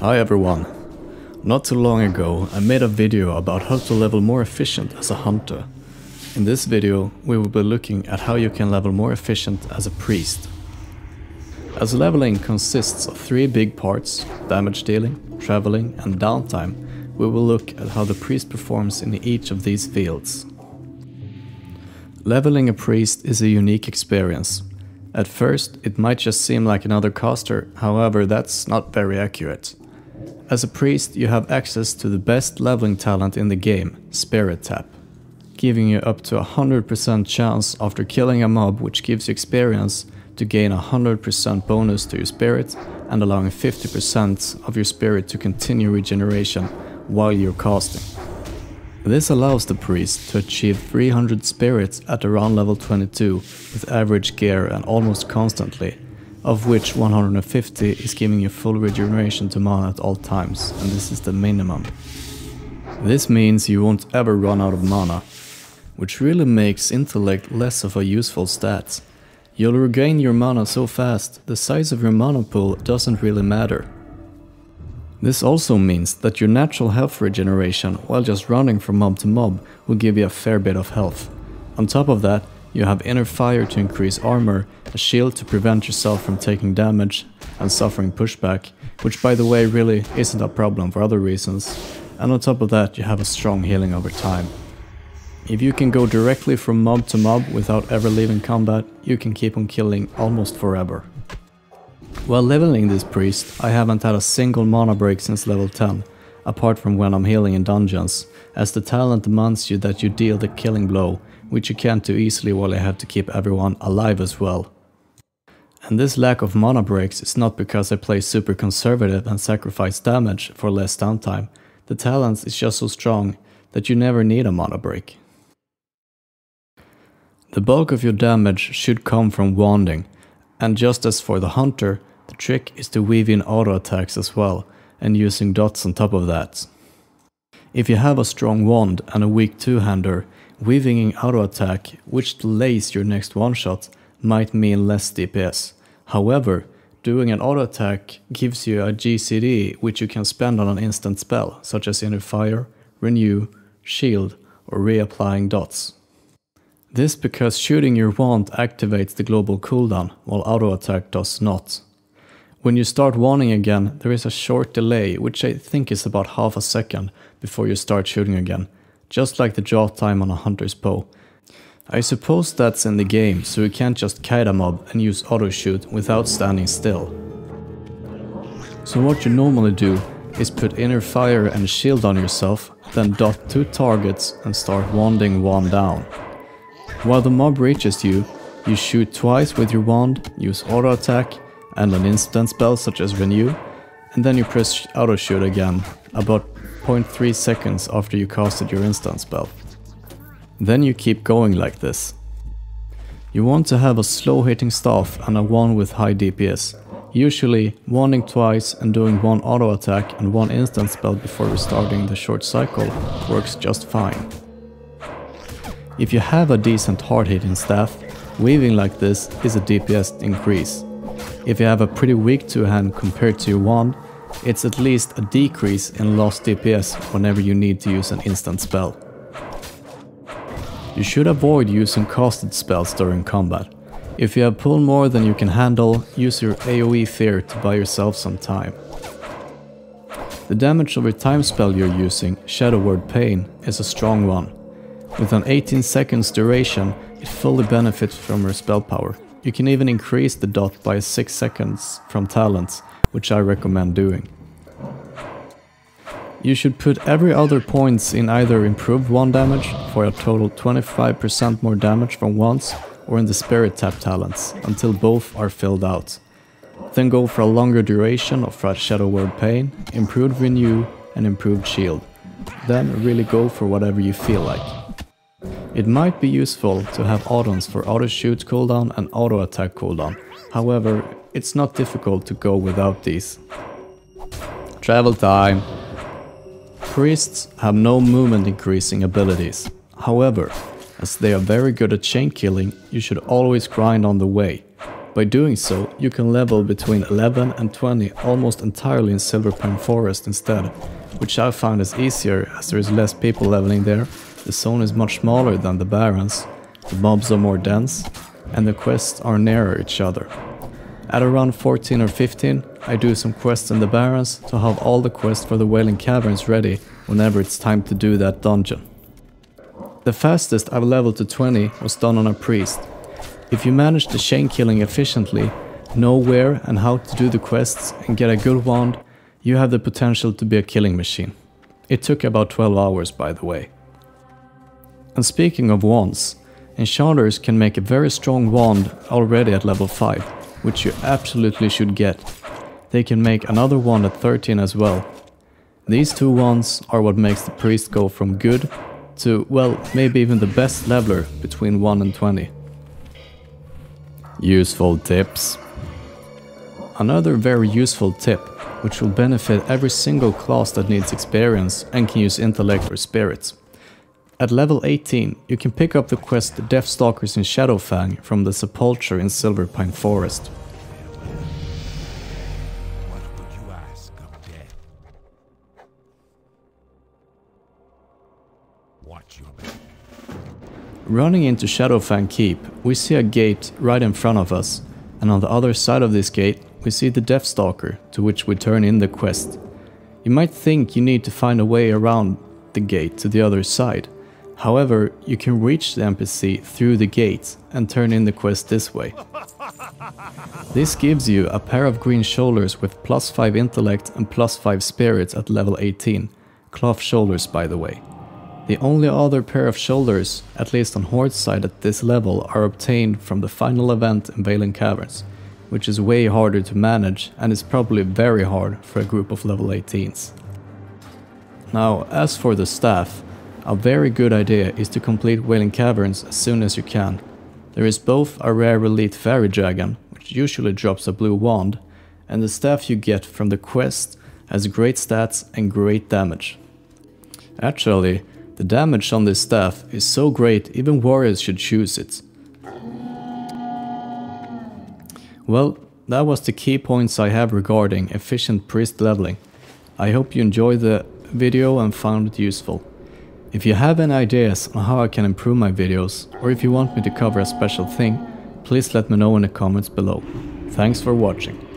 Hi everyone. Not too long ago I made a video about how to level more efficient as a hunter. In this video we will be looking at how you can level more efficient as a priest. As leveling consists of three big parts, damage dealing, traveling and downtime, we will look at how the priest performs in each of these fields. Leveling a priest is a unique experience. At first, it might just seem like another caster, however that's not very accurate. As a priest, you have access to the best leveling talent in the game, Spirit Tap, giving you up to a 100% chance after killing a mob which gives you experience to gain a 100% bonus to your spirit and allowing 50% of your spirit to continue regeneration while you're casting. This allows the priest to achieve 300 spirits at around level 22 with average gear and almost constantly, of which 150 is giving you full regeneration to mana at all times, and this is the minimum. This means you won't ever run out of mana, which really makes intellect less of a useful stat. You'll regain your mana so fast, the size of your mana pool doesn't really matter. This also means that your natural health regeneration while just running from mob to mob will give you a fair bit of health. On top of that, you have inner fire to increase armor, a shield to prevent yourself from taking damage and suffering pushback, which by the way really isn't a problem for other reasons, and on top of that you have a strong healing over time. If you can go directly from mob to mob without ever leaving combat, you can keep on killing almost forever. While leveling this priest, I haven't had a single mana break since level 10, apart from when I'm healing in dungeons, as the talent demands you that you deal the killing blow, which you can't do easily while I have to keep everyone alive as well. And this lack of mana breaks is not because I play super conservative and sacrifice damage for less downtime, the talent is just so strong that you never need a mana break. The bulk of your damage should come from wanding, and just as for the hunter, the trick is to weave in auto attacks as well, and using dots on top of that. If you have a strong wand and a weak two-hander, weaving in auto attack, which delays your next wand shot, might mean less DPS. However, doing an auto attack gives you a GCD which you can spend on an instant spell, such as Inner Fire, Renew, Shield, or reapplying dots. This because shooting your wand activates the global cooldown, while auto attack does not. When you start wanding again, there is a short delay, which I think is about half a second before you start shooting again, just like the draw time on a hunter's bow. I suppose that's in the game, so you can't just kite a mob and use auto shoot without standing still. So what you normally do is put inner fire and shield on yourself, then dot two targets and start wanding one down. While the mob reaches you, you shoot twice with your wand, use auto attack and an instant spell such as Renew, and then you press auto shoot again, about 0.3 seconds after you casted your instant spell. Then you keep going like this. You want to have a slow hitting staff and a one with high DPS. Usually, wanding twice and doing one auto attack and one instant spell before restarting the short cycle works just fine. If you have a decent hard hitting staff, weaving like this is a DPS increase. If you have a pretty weak two-hand compared to your wand, it's at least a decrease in lost DPS whenever you need to use an instant spell. You should avoid using casted spells during combat. If you have pulled more than you can handle, use your AoE fear to buy yourself some time. The damage of your time spell you're using, Shadow Word Pain, is a strong one. With an 18 seconds duration, it fully benefits from your spell power. You can even increase the dot by 6 seconds from talents, which I recommend doing. You should put every other points in either improved wand damage for a total 25% more damage from wands or in the spirit tap talents until both are filled out. Then go for a longer duration of Shadow Word Pain, improved renew and improved shield. Then really go for whatever you feel like. It might be useful to have add-ons for auto shoot cooldown and auto attack cooldown. However, it's not difficult to go without these. Travel time. Priests have no movement increasing abilities. However, as they are very good at chain killing, you should always grind on the way. By doing so, you can level between 11 and 20 almost entirely in Silverpine Forest instead, which I found is easier as there is less people leveling there, the zone is much smaller than the Barrens, the mobs are more dense, and the quests are nearer each other. At around 14 or 15, I do some quests in the Barrens to have all the quests for the Wailing Caverns ready whenever it's time to do that dungeon. The fastest I've leveled to 20 was done on a priest. If you manage the chain killing efficiently, know where and how to do the quests and get a good wand, you have the potential to be a killing machine. It took about 12 hours by the way. And speaking of wands, enchanters can make a very strong wand already at level 5, which you absolutely should get. They can make another wand at 13 as well. These two wands are what makes the priest go from good to, well, maybe even the best leveler between 1 and 20. Useful tips. Another very useful tip, which will benefit every single class that needs experience and can use intellect or spirits. At level 18, you can pick up the quest Deathstalkers in Shadowfang from the Sepulchre in Silverpine Forest. Running into Shadowfang Keep, we see a gate right in front of us, and on the other side of this gate, we see the Deathstalker, to which we turn in the quest. You might think you need to find a way around the gate to the other side. However, you can reach the NPC through the gate and turn in the quest this way. This gives you a pair of green shoulders with plus 5 intellect and plus 5 spirits at level 18. Cloth shoulders by the way. The only other pair of shoulders, at least on Horde's side at this level, are obtained from the final event in Wailing Caverns, which is way harder to manage and is probably very hard for a group of level 18s. Now, as for the staff, a very good idea is to complete Wailing Caverns as soon as you can. There is both a rare elite fairy dragon, which usually drops a blue wand, and the staff you get from the quest has great stats and great damage. Actually, the damage on this staff is so great even warriors should choose it. Well, that was the key points I have regarding efficient priest leveling. I hope you enjoyed the video and found it useful. If you have any ideas on how I can improve my videos, or if you want me to cover a special thing, please let me know in the comments below. Thanks for watching.